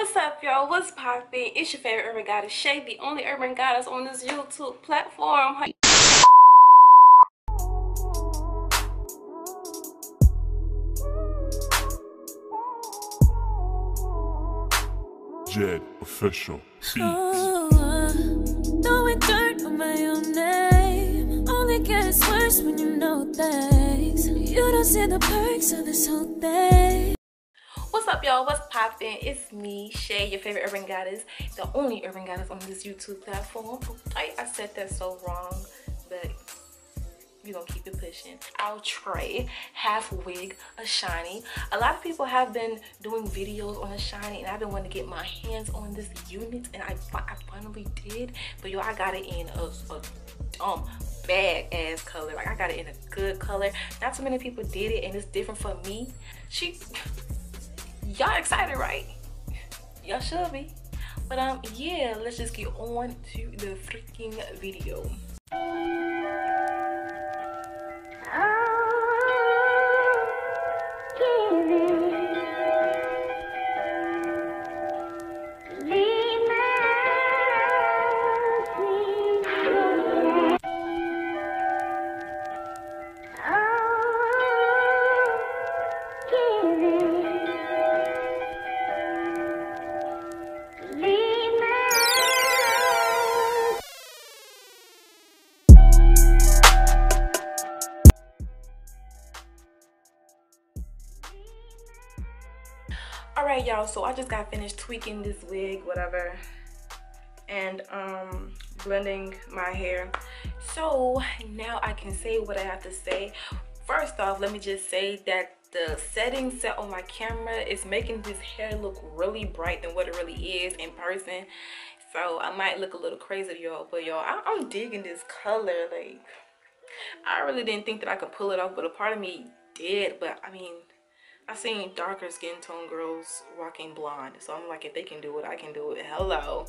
What's up, y'all? What's poppin'? It's your favorite urban goddess, Shae, the only urban goddess on this YouTube platform. Jed Official. Oh, throwing dirt on my own name only gets worse when you know things. You don't see the perks of this whole thing. Up, y'all? What's poppin'? It's me, Shae, your favorite urban goddess, the only urban goddess on this YouTube platform. I, I said that so wrong, but we gonna keep it pushing. Outre, half wig, Ashani. A lot of people have been doing videos on Ashani, and I've been wanting to get my hands on this unit, and I, I finally did. But yo, I got it in a, a dumb bad ass color. Like I got it in a good color. Not too many people did it, and it's different for me. She, y'all excited, right? Y'all should be. But um, yeah, let's just get on to the freaking video. Right y'all. So i just got finished tweaking this wig whatever and um blending my hair. So now i can say what i have to say. First off let me just say that the setting set on my camera is making this hair look really bright than what it really is in person. So i might look a little crazy y'all but y'all i'm digging this color like i really didn't think that i could pull it off but a part of me did but i mean I've seen darker skin tone girls rocking blonde. So I'm like, if they can do it, I can do it. Hello.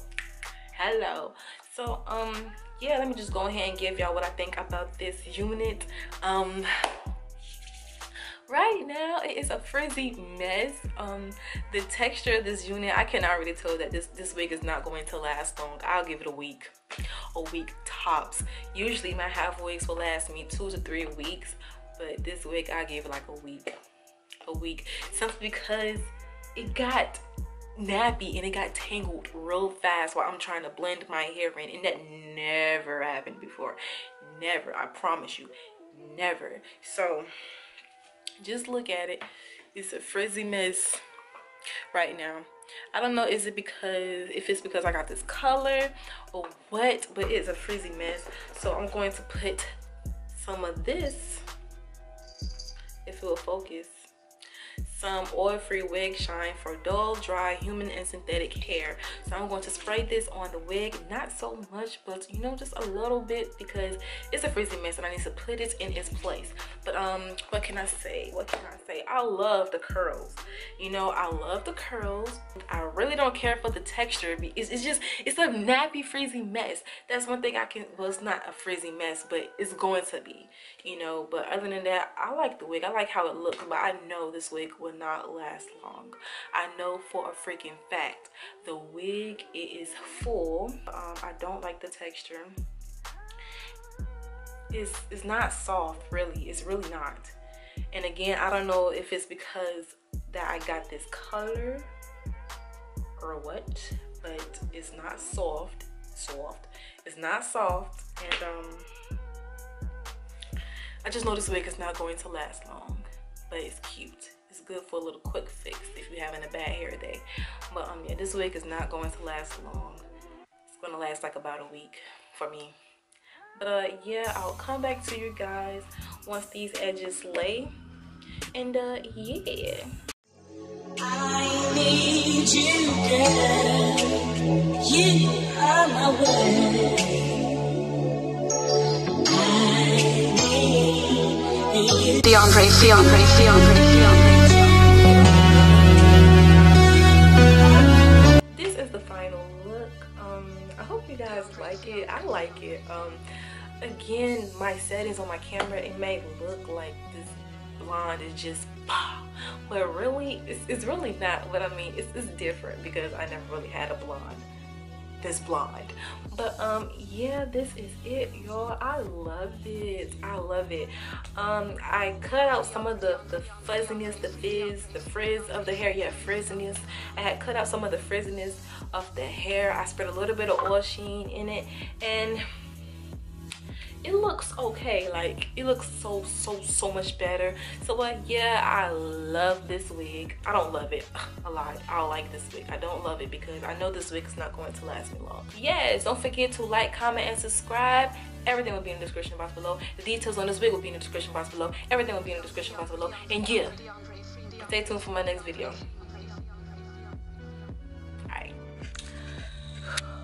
Hello. So, um, yeah, let me just go ahead and give y'all what I think about this unit. Um, right now it is a frizzy mess um the texture of this unit i can already tell that this this wig is not going to last long i'll give it a week a week tops usually my half wigs will last me two to three weeks but this wig i give it like a week a week simply because it got nappy and it got tangled real fast while I'm trying to blend my hair in and that never happened before. Never I promise you. Never. So just look at it. It's a frizzy mess right now. I don't know is it because if it's because I got this color or what but it's a frizzy mess. So I'm going to put some of this if it will focus some oil-free wig shine for dull dry human and synthetic hair. So i'm going to spray this on the wig not so much but you know just a little bit because it's a frizzy mess and i need to put it in its place. But um what can i say? What can i say? I love the curls. You know i love the curls. I really don't care for the texture. It's, it's just it's a nappy frizzy mess. That's one thing i can well it's not a frizzy mess but it's going to be you know. But other than that i like the wig. I like how it looks but i know this wig will not last long. I know for a freaking fact the wig it is full. Um, i don't like the texture. It's it's not soft really. It's really not. And again i don't know if it's because that i got this color or what but it's not soft. Soft. It's not soft and um I just know this wig is not going to last long, but it's cute. It's good for a little quick fix if you're having a bad hair day. But um, yeah, this wig is not going to last long. It's gonna last like about a week for me. But uh, yeah, I'll come back to you guys once these edges lay. And uh, yeah. I need you, girl. You are my way. DeAndre, DeAndre, DeAndre, DeAndre. You guys like it. I like it. Um, again, my settings on my camera, it may look like this blonde is just well really it's, it's really not what I mean it's, it's different because I never really had a blonde this blonde. But um yeah this is it y'all. I love it i love it. Um i cut out some of the the fuzziness the fizz the frizz of the hair. Yeah frizziness. I had cut out some of the frizziness of the hair. I spread a little bit of oil sheen in it. And it looks okay like it looks so so so much better. So what? Yeah i love this wig. I don't love it a lot. I like this wig. I don't love it because i know this wig is not going to last me long. Yes don't forget to like comment and subscribe. Everything will be in the description box below. The details on this wig will be in the description box below. Everything will be in the description box below. And yeah stay tuned for my next video.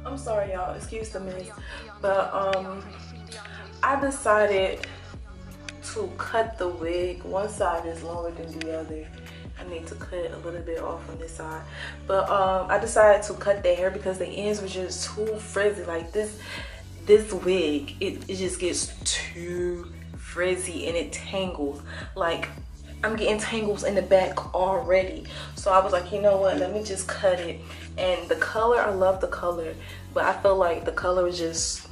I'm sorry y'all. Excuse the mess. But um I decided to cut the wig. One side is longer than the other. I need to cut a little bit off on this side. But um, I decided to cut the hair because the ends were just too frizzy. Like this, this wig, it, it just gets too frizzy and it tangles. Like I'm getting tangles in the back already. So I was like, you know what, let me just cut it. And the color, I love the color, but I feel like the color is just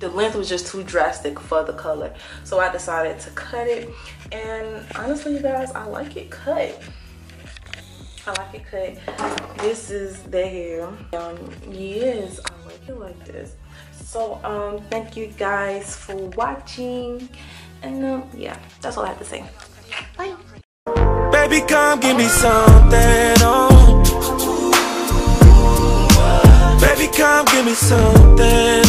the length was just too drastic for the color. So i decided to cut it. And honestly you guys i like it cut. I like it cut. This is the hair. Um yes i like it like this. So um thank you guys for watching. And um yeah that's all i have to say. Bye. Baby come give me something oh. Baby come give me something